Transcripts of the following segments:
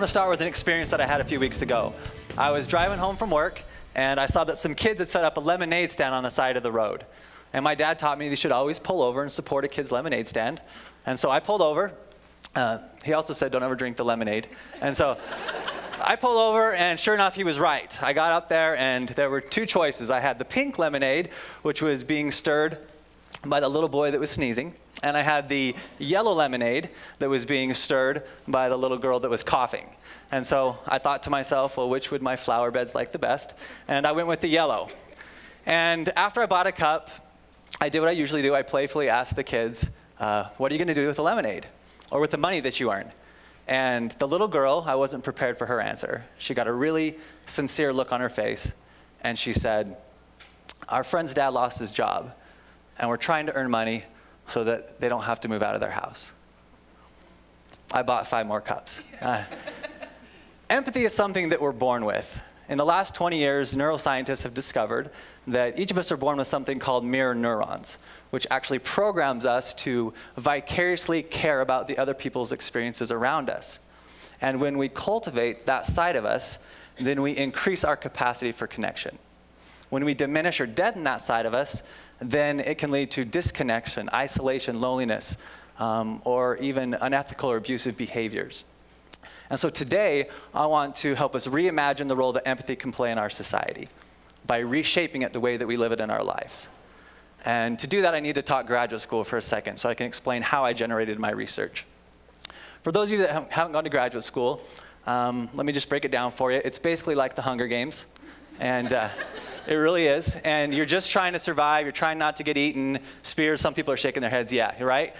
want to start with an experience that I had a few weeks ago. I was driving home from work, and I saw that some kids had set up a lemonade stand on the side of the road. And my dad taught me you should always pull over and support a kid's lemonade stand. And so I pulled over. Uh, he also said, don't ever drink the lemonade. And so I pulled over, and sure enough, he was right. I got up there, and there were two choices. I had the pink lemonade, which was being stirred by the little boy that was sneezing and I had the yellow lemonade that was being stirred by the little girl that was coughing. And so I thought to myself, well, which would my flower beds like the best? And I went with the yellow. And after I bought a cup, I did what I usually do. I playfully asked the kids, uh, what are you going to do with the lemonade or with the money that you earn? And the little girl, I wasn't prepared for her answer. She got a really sincere look on her face, and she said, Our friend's dad lost his job, and we're trying to earn money so that they don't have to move out of their house. I bought five more cups. Uh, empathy is something that we're born with. In the last 20 years, neuroscientists have discovered that each of us are born with something called mirror neurons, which actually programs us to vicariously care about the other people's experiences around us. And when we cultivate that side of us, then we increase our capacity for connection. When we diminish or deaden that side of us, then it can lead to disconnection, isolation, loneliness, um, or even unethical or abusive behaviors. And so today, I want to help us reimagine the role that empathy can play in our society by reshaping it the way that we live it in our lives. And to do that, I need to talk graduate school for a second so I can explain how I generated my research. For those of you that haven't gone to graduate school, um, let me just break it down for you. It's basically like the Hunger Games. And uh, it really is. And you're just trying to survive. You're trying not to get eaten. Spears, some people are shaking their heads. Yeah, right?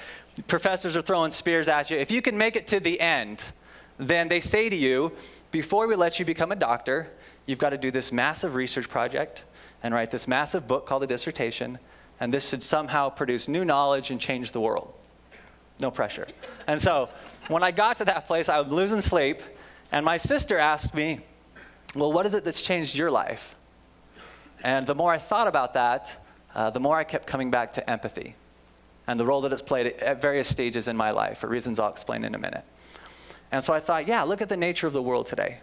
Professors are throwing spears at you. If you can make it to the end, then they say to you, before we let you become a doctor, you've got to do this massive research project and write this massive book called a dissertation. And this should somehow produce new knowledge and change the world. No pressure. And so when I got to that place, I was losing sleep. And my sister asked me, well, what is it that's changed your life? And the more I thought about that, uh, the more I kept coming back to empathy and the role that it's played at various stages in my life, for reasons I'll explain in a minute. And so I thought, yeah, look at the nature of the world today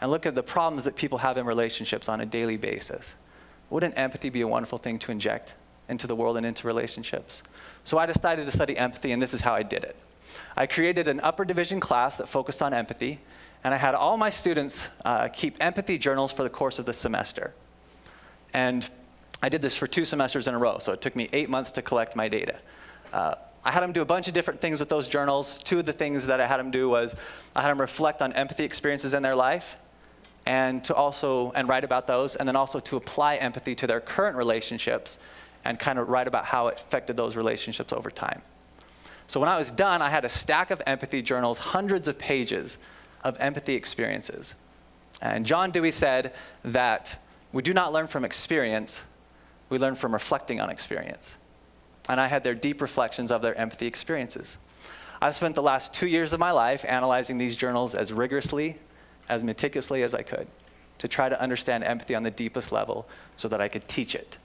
and look at the problems that people have in relationships on a daily basis. Wouldn't empathy be a wonderful thing to inject into the world and into relationships? So I decided to study empathy, and this is how I did it. I created an upper division class that focused on empathy, and I had all my students uh, keep empathy journals for the course of the semester. And I did this for two semesters in a row, so it took me eight months to collect my data. Uh, I had them do a bunch of different things with those journals. Two of the things that I had them do was I had them reflect on empathy experiences in their life and to also and write about those and then also to apply empathy to their current relationships and kind of write about how it affected those relationships over time. So when I was done, I had a stack of empathy journals, hundreds of pages of empathy experiences. And John Dewey said that we do not learn from experience, we learn from reflecting on experience. And I had their deep reflections of their empathy experiences. I've spent the last two years of my life analyzing these journals as rigorously, as meticulously as I could to try to understand empathy on the deepest level so that I could teach it.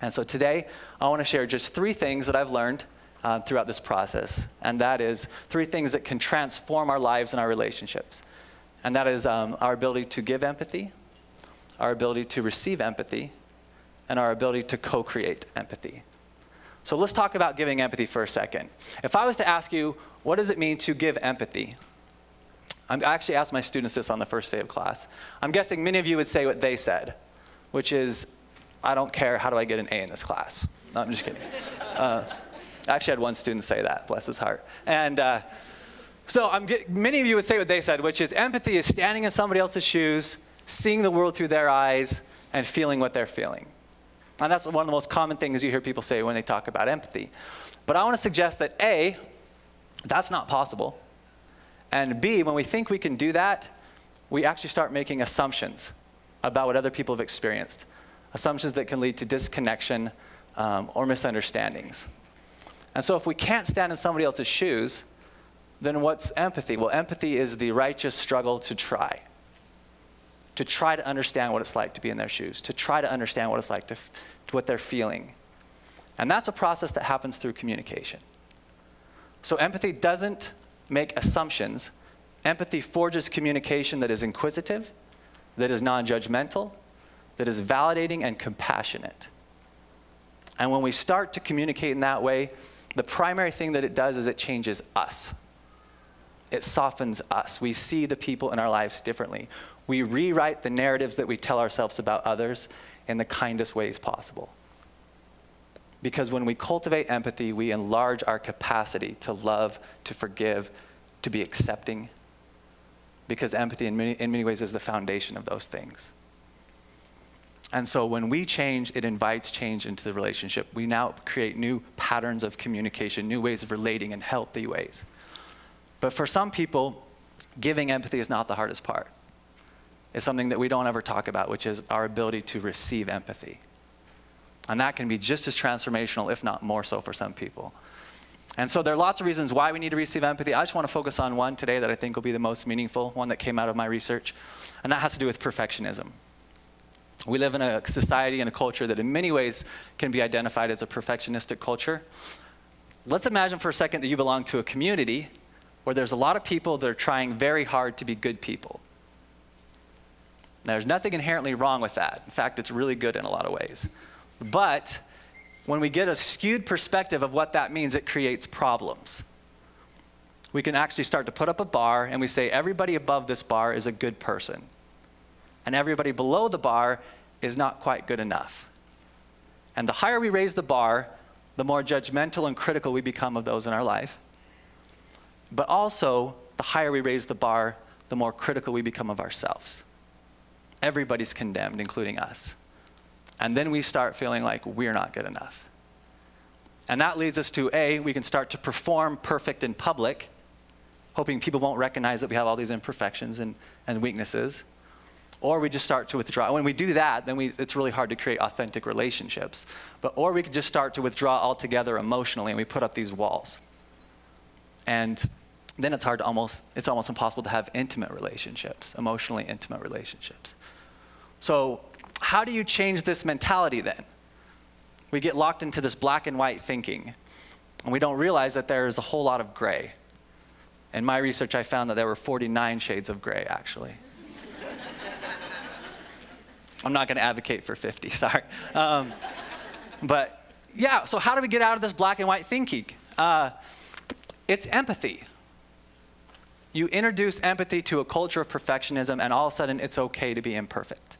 And so today, I want to share just three things that I've learned uh, throughout this process. And that is three things that can transform our lives and our relationships. And that is um, our ability to give empathy, our ability to receive empathy, and our ability to co create empathy. So let's talk about giving empathy for a second. If I was to ask you, what does it mean to give empathy? I actually asked my students this on the first day of class. I'm guessing many of you would say what they said, which is, I don't care, how do I get an A in this class? No, I'm just kidding. Uh, I actually had one student say that, bless his heart. And uh, so I'm get, many of you would say what they said, which is empathy is standing in somebody else's shoes, seeing the world through their eyes, and feeling what they're feeling. And that's one of the most common things you hear people say when they talk about empathy. But I want to suggest that A, that's not possible. And B, when we think we can do that, we actually start making assumptions about what other people have experienced. Assumptions that can lead to disconnection um, or misunderstandings. And so if we can't stand in somebody else's shoes, then what's empathy? Well, empathy is the righteous struggle to try. To try to understand what it's like to be in their shoes, to try to understand what it's like to, what they're feeling. And that's a process that happens through communication. So empathy doesn't make assumptions, Empathy forges communication that is inquisitive, that is non judgmental, that is validating and compassionate. And when we start to communicate in that way, the primary thing that it does is it changes us. It softens us. We see the people in our lives differently. We rewrite the narratives that we tell ourselves about others in the kindest ways possible. Because when we cultivate empathy, we enlarge our capacity to love, to forgive, to be accepting. Because empathy, in many, in many ways, is the foundation of those things. And so when we change, it invites change into the relationship. We now create new patterns of communication, new ways of relating in healthy ways. But for some people, giving empathy is not the hardest part. It's something that we don't ever talk about, which is our ability to receive empathy. And that can be just as transformational, if not more so, for some people. And so there are lots of reasons why we need to receive empathy. I just want to focus on one today that I think will be the most meaningful, one that came out of my research, and that has to do with perfectionism. We live in a society and a culture that, in many ways, can be identified as a perfectionistic culture. Let's imagine for a second that you belong to a community where there's a lot of people that are trying very hard to be good people. Now, there's nothing inherently wrong with that. In fact, it's really good in a lot of ways. But when we get a skewed perspective of what that means, it creates problems. We can actually start to put up a bar and we say, everybody above this bar is a good person and everybody below the bar is not quite good enough. And the higher we raise the bar, the more judgmental and critical we become of those in our life. But also, the higher we raise the bar, the more critical we become of ourselves. Everybody's condemned, including us. And then we start feeling like we're not good enough. And that leads us to A, we can start to perform perfect in public, hoping people won't recognize that we have all these imperfections and, and weaknesses or we just start to withdraw. When we do that, then we, it's really hard to create authentic relationships. But, or we could just start to withdraw altogether emotionally and we put up these walls. And then it's hard to almost, it's almost impossible to have intimate relationships, emotionally intimate relationships. So, how do you change this mentality then? We get locked into this black and white thinking, and we don't realize that there is a whole lot of gray. In my research, I found that there were 49 shades of gray, actually. I'm not going to advocate for 50, sorry. Um, but yeah, so how do we get out of this black and white thinking? Uh, it's empathy. You introduce empathy to a culture of perfectionism, and all of a sudden it's okay to be imperfect.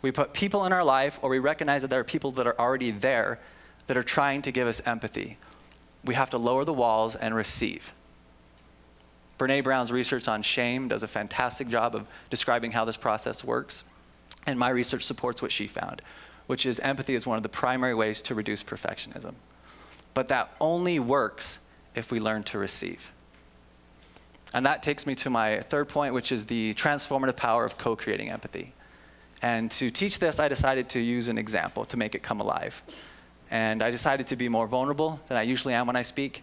We put people in our life, or we recognize that there are people that are already there that are trying to give us empathy. We have to lower the walls and receive. Brene Brown's research on shame does a fantastic job of describing how this process works. And my research supports what she found, which is empathy is one of the primary ways to reduce perfectionism. But that only works if we learn to receive. And that takes me to my third point, which is the transformative power of co creating empathy. And to teach this, I decided to use an example to make it come alive. And I decided to be more vulnerable than I usually am when I speak.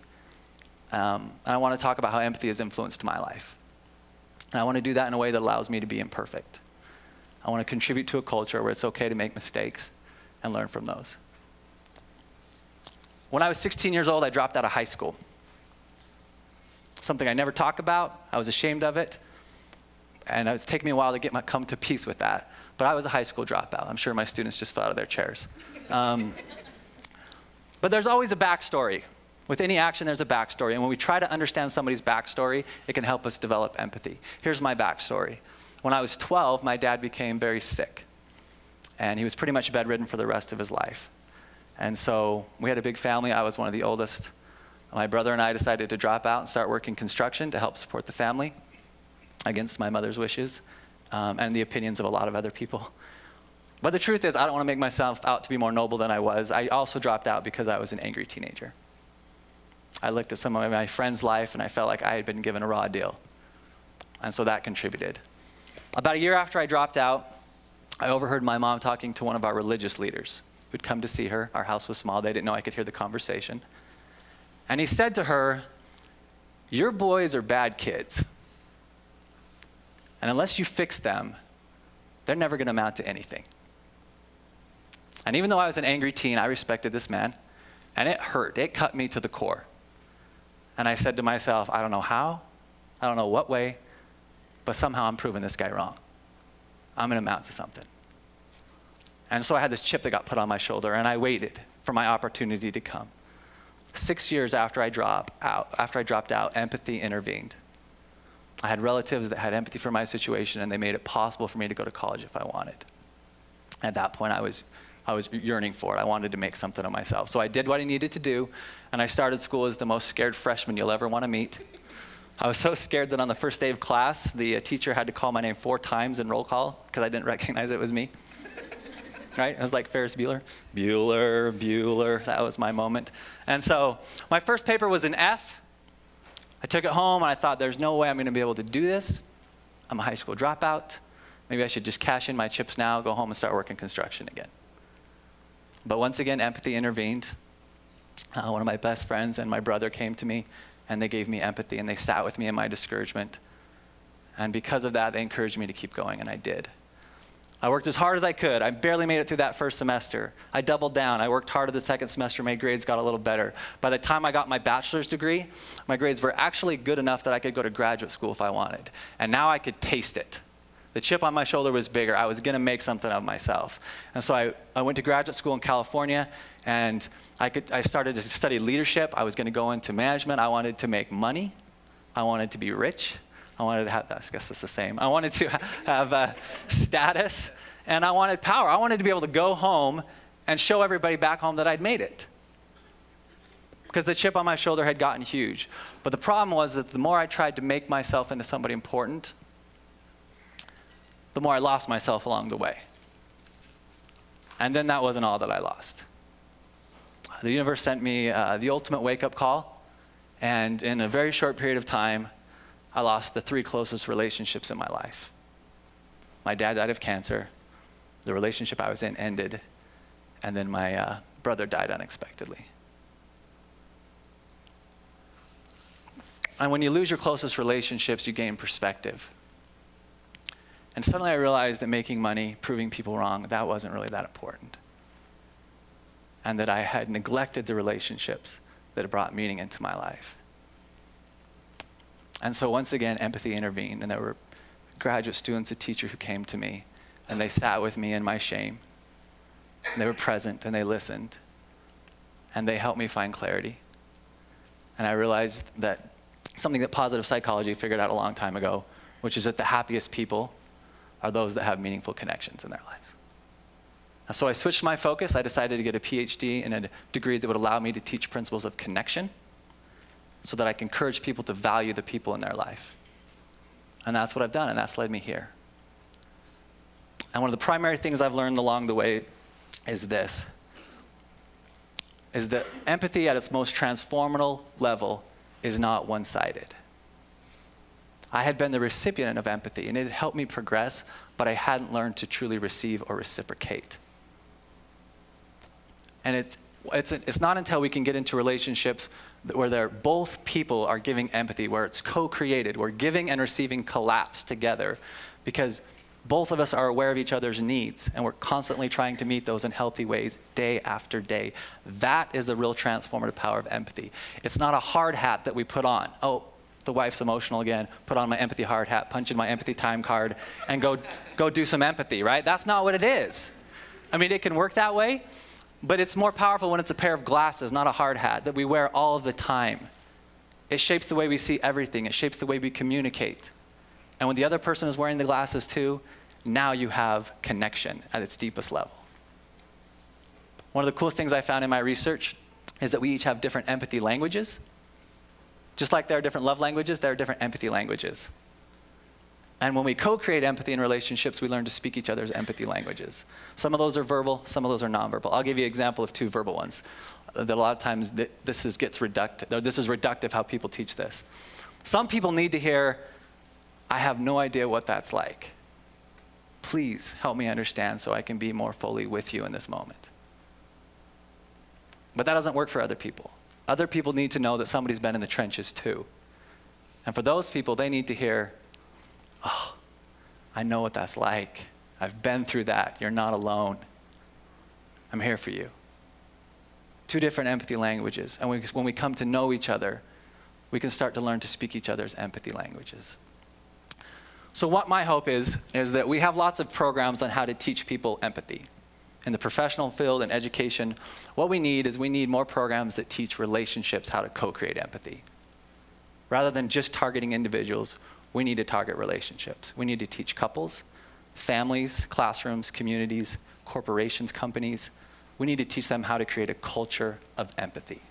Um, and I want to talk about how empathy has influenced my life. And I want to do that in a way that allows me to be imperfect. I want to contribute to a culture where it's okay to make mistakes and learn from those. When I was 16 years old, I dropped out of high school. Something I never talk about. I was ashamed of it. And it's taken me a while to get my, come to peace with that. But I was a high school dropout. I'm sure my students just fell out of their chairs. Um, but there's always a backstory. With any action, there's a backstory. And when we try to understand somebody's backstory, it can help us develop empathy. Here's my backstory. When I was 12, my dad became very sick. And he was pretty much bedridden for the rest of his life. And so we had a big family. I was one of the oldest. My brother and I decided to drop out and start working construction to help support the family against my mother's wishes um, and the opinions of a lot of other people. But the truth is, I don't want to make myself out to be more noble than I was. I also dropped out because I was an angry teenager. I looked at some of my friends' life and I felt like I had been given a raw deal. And so that contributed. About a year after I dropped out, I overheard my mom talking to one of our religious leaders who'd come to see her. Our house was small, they didn't know I could hear the conversation. And he said to her, Your boys are bad kids. And unless you fix them, they're never going to amount to anything. And even though I was an angry teen, I respected this man. And it hurt. It cut me to the core. And I said to myself, I don't know how, I don't know what way, but somehow I'm proving this guy wrong. I'm going to amount to something. And so I had this chip that got put on my shoulder, and I waited for my opportunity to come. Six years after I, drop out, after I dropped out, empathy intervened. I had relatives that had empathy for my situation, and they made it possible for me to go to college if I wanted. At that point, I was, I was yearning for it. I wanted to make something of myself. So I did what I needed to do, and I started school as the most scared freshman you'll ever want to meet. I was so scared that on the first day of class, the uh, teacher had to call my name four times in roll call because I didn't recognize it was me right? I was like Ferris Bueller. Bueller, Bueller, that was my moment. And so my first paper was an F. I took it home and I thought, there's no way I'm going to be able to do this. I'm a high school dropout. Maybe I should just cash in my chips now, go home and start working construction again. But once again, empathy intervened. Uh, one of my best friends and my brother came to me and they gave me empathy and they sat with me in my discouragement. And because of that, they encouraged me to keep going, and I did. I worked as hard as I could. I barely made it through that first semester. I doubled down. I worked harder the second semester. My grades got a little better. By the time I got my bachelor's degree, my grades were actually good enough that I could go to graduate school if I wanted. And now I could taste it. The chip on my shoulder was bigger. I was going to make something of myself. And so I, I went to graduate school in California, and I, could, I started to study leadership. I was going to go into management. I wanted to make money. I wanted to be rich. I wanted to have, I guess that's the same. I wanted to have uh, status and I wanted power. I wanted to be able to go home and show everybody back home that I'd made it. Because the chip on my shoulder had gotten huge. But the problem was that the more I tried to make myself into somebody important, the more I lost myself along the way. And then that wasn't all that I lost. The universe sent me uh, the ultimate wake up call, and in a very short period of time, I lost the three closest relationships in my life. My dad died of cancer, the relationship I was in ended, and then my uh, brother died unexpectedly. And when you lose your closest relationships, you gain perspective. And suddenly I realized that making money, proving people wrong, that wasn't really that important. And that I had neglected the relationships that had brought meaning into my life. And so once again, empathy intervened, and there were graduate students, a teacher who came to me, and they sat with me in my shame. And they were present and they listened, and they helped me find clarity. And I realized that something that positive psychology figured out a long time ago, which is that the happiest people are those that have meaningful connections in their lives. And so I switched my focus. I decided to get a PhD in a degree that would allow me to teach principles of connection so that I can encourage people to value the people in their life. And that's what I've done, and that's led me here. And one of the primary things I've learned along the way is this is that empathy at its most transformational level is not one sided. I had been the recipient of empathy, and it had helped me progress, but I hadn't learned to truly receive or reciprocate. And it's, it's, it's not until we can get into relationships where they're, both people are giving empathy, where it's co created, where giving and receiving collapse together, because both of us are aware of each other's needs and we're constantly trying to meet those in healthy ways day after day. That is the real transformative power of empathy. It's not a hard hat that we put on. Oh, the wife's emotional again, put on my empathy hard hat, punch in my empathy time card, and go, go do some empathy, right? That's not what it is. I mean, it can work that way, but it's more powerful when it's a pair of glasses, not a hard hat that we wear all the time. It shapes the way we see everything, it shapes the way we communicate. And when the other person is wearing the glasses too, now you have connection at its deepest level. One of the coolest things I found in my research is that we each have different empathy languages. Just like there are different love languages, there are different empathy languages. And when we co create empathy in relationships, we learn to speak each other's empathy languages. Some of those are verbal, some of those are nonverbal. I'll give you an example of two verbal ones. That a lot of times this is, gets reductive, this is reductive how people teach this. Some people need to hear, I have no idea what that's like. Please help me understand so I can be more fully with you in this moment. But that doesn't work for other people. Other people need to know that somebody's been in the trenches too. And for those people, they need to hear, oh, I know what that's like. I've been through that. You're not alone. I'm here for you. Two different empathy languages. And we, when we come to know each other, we can start to learn to speak each other's empathy languages. So, what my hope is, is that we have lots of programs on how to teach people empathy. In the professional field and education, what we need is we need more programs that teach relationships how to co create empathy. Rather than just targeting individuals, we need to target relationships. We need to teach couples, families, classrooms, communities, corporations, companies. We need to teach them how to create a culture of empathy.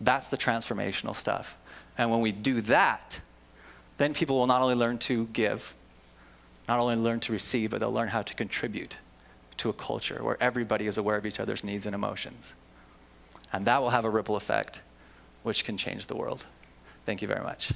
That's the transformational stuff. And when we do that, then people will not only learn to give, not only learn to receive, but they'll learn how to contribute to a culture where everybody is aware of each other's needs and emotions. And that will have a ripple effect, which can change the world. Thank you very much.